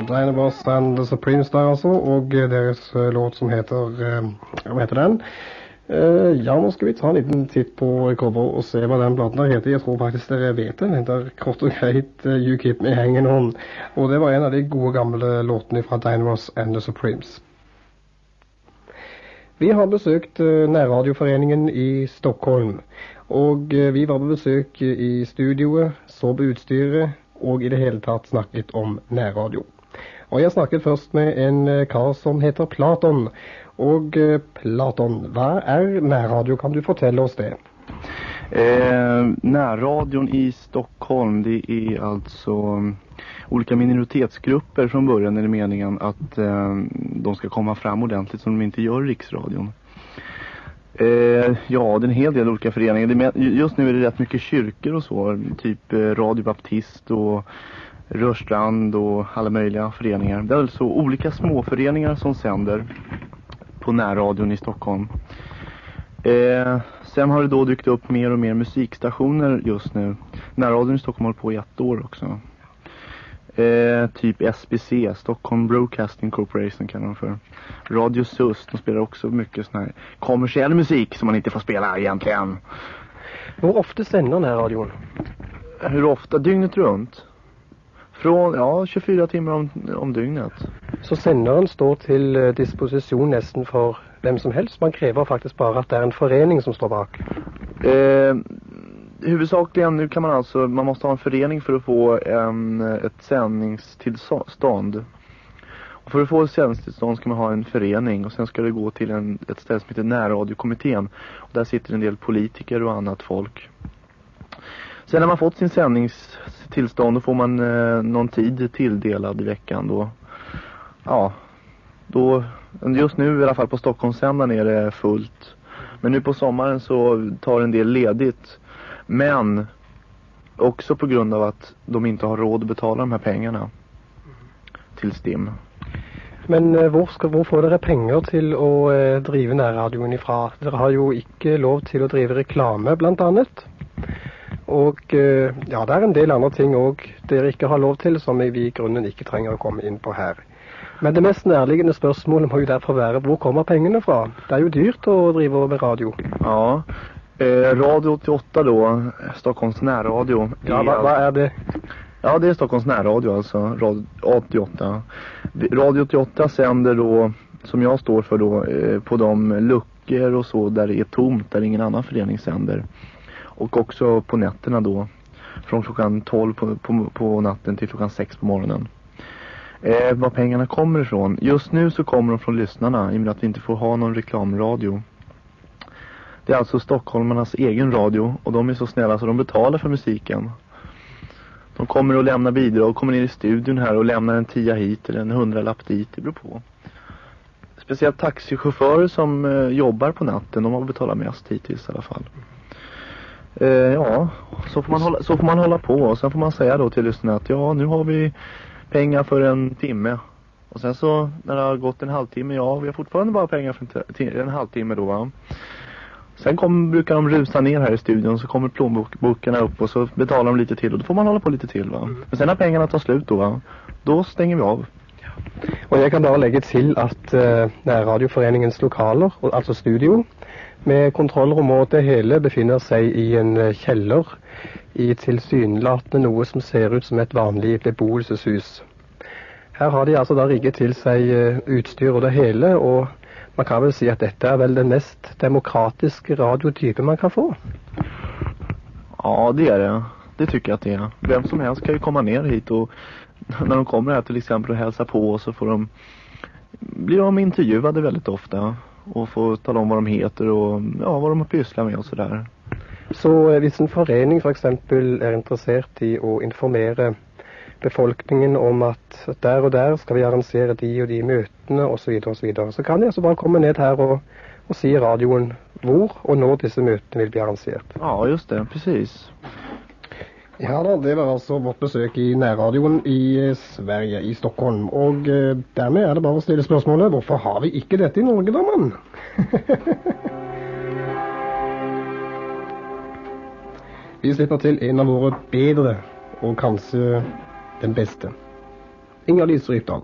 Dynamos and the Supremes där alltså, och eh, deras eh, låt som heter eh, vad heter den? Eh, ja, nu ska vi ta en liten titt på cover och se vad den plattan heter. Jag tror faktiskt dere vet den. Den heter kort och greit eh, You Keep Me Hanging On. Och det var en av de gode gamla låtene från Dynamos and the Supremes. Vi har besökt eh, närradioföreningen i Stockholm. och vi var på besök i studioet, så på utstyret och i det hela tatt snackat om närradio. Og jeg snakket først med en karl kar som heter Platon. Og eh, Platon, hva er närradio? Kan du fortelle oss det? Eh, närradion i Stockholm det är alltså mm, olika minoritetsgrupper från början är det meningen att eh, de ska komma fram ordentligt som de inte gör i Riksradion. Eh, ja, det är en hel del olika föreningar. Just nu är det rätt mycket kyrkor och så. Typ eh, Radio Baptist och Rörstrand och alla möjliga föreningar. Det är alltså olika småföreningar som sänder på närradion i Stockholm. Eh, sen har det då dykt upp mer och mer musikstationer just nu. Närradion i Stockholm håller på i ett år också. Eh, typ SBC, Stockholm Broadcasting Corporation kallar de för. Radio SUS, de spelar också mycket sån här kommersiell musik som man inte får spela egentligen. Hvor ofte sender nærradioen? Hur ofta? Dygnet runt. Från, ja, 24 timmar om, om dygnet. Så senderen står til eh, disposisjon nesten for hvem som helst. Man krever faktisk bare at det er en forening som står bak. Eh, huvudsakligen nu kan man alltså, man måste ha en förening för att få en, ett sändningstillstånd. Och för att få ett sändningstillstånd ska man ha en förening och sen ska det gå till en, ett ställe som heter närradiokommittén. Och där sitter en del politiker och annat folk. Sen när man fått sin sändningstillstånd då får man eh, någon tid tilldelad i veckan då. Ja, då, just nu i alla fall på Stockholmssändaren är det fullt. Men nu på sommaren så tar en del ledigt. Men också på grund av att de inte har råd att betala de här pengarna till STIM. Men eh, hvor, skal, hvor får dere penger til å eh, drive nærradioen ifra? Dere har jo ikke lov til å drive reklame, blant annet. Og eh, ja, det er en del andre ting òg dere ikke har lov til, som vi i grunnen ikke trenger å komme inn på her. Men det mest nærliggende spørsmålet må jo derfor være hvor kommer pengene fra? Det er jo dyrt å drive med radio. Ja, eh, Radio 88 då, Stockholms närradio. Ja, hva, hva er det? Ja, det är Stockholms närradio alltså, Radio 88. Radio 88 sänder då, som jag står för då, eh, på de luckor och så där det är tomt, där ingen annan förening sänder. Och också på nätterna då, från klockan 12 på, på, på natten till klockan 6 på morgonen. Eh, var pengarna kommer ifrån? Just nu så kommer de från lyssnarna, i och med att vi inte får ha någon reklamradio. Det är alltså stockholmarnas egen radio och de är så snälla så de betalar för musiken. De kommer och lämnar bidrag, kommer ner i studion här och lämnar en tia hit eller en hundralapp dit, det beror på. Speciellt taxichaufförer som eh, jobbar på natten, de har betalat mest hittills i alla fall. Eh, ja, så får, man hålla, så får man hålla på och sen får man säga då till lyssnarna att ja, nu har vi pengar för en timme. Och sen så när det har gått en halvtimme, ja, vi har fortfarande bara pengar för en, en halvtimme då va. Sen kom, brukar de rusa ner här i studion så kommer plånbokarna upp och så betalar de lite till och då får man hålla på lite till va. Men sen när pengarna tar slut då va, då stänger vi av. Og jeg kan bare legge til at eh, uh, Nærradioforeningens lokaler, altså studio, med kontrollrom og det hele befinner seg i en eh, kjeller i tilsynelatende noe som ser ut som et vanlig beboelseshus. Her har de altså da rigget til seg eh, utstyr og det hele, og man kan vel si at dette er vel den mest demokratiske radiotype man kan få. Ja, det är det. Det tycker jag att det är. Vem som helst kan ju komma ner hit och när de kommer här till exempel och hälsa på så får de blir de intervjuade väldigt ofta och får tala om vad de heter och ja, vad de har pysslat med och sådär. Så eh, hvis en forening f.eks. er interessert i å informere befolkningen om at der og der skal vi arrangere de og de møtene osv., så, videre, og så, videre, så kan de altså bare komme ned her og, og si i radioen hvor og når disse møtene vil bli arrangert. Ja, just det. Precis. Ja da, det var alltså vårt besök i närradion i eh, Sverige, i Stockholm. och eh, är det bara att ställa frågan, varför har vi inte detta i Norge, då man? vi slipper till en av våra bättre och kanske den bästa. Inga Lise Rypdal.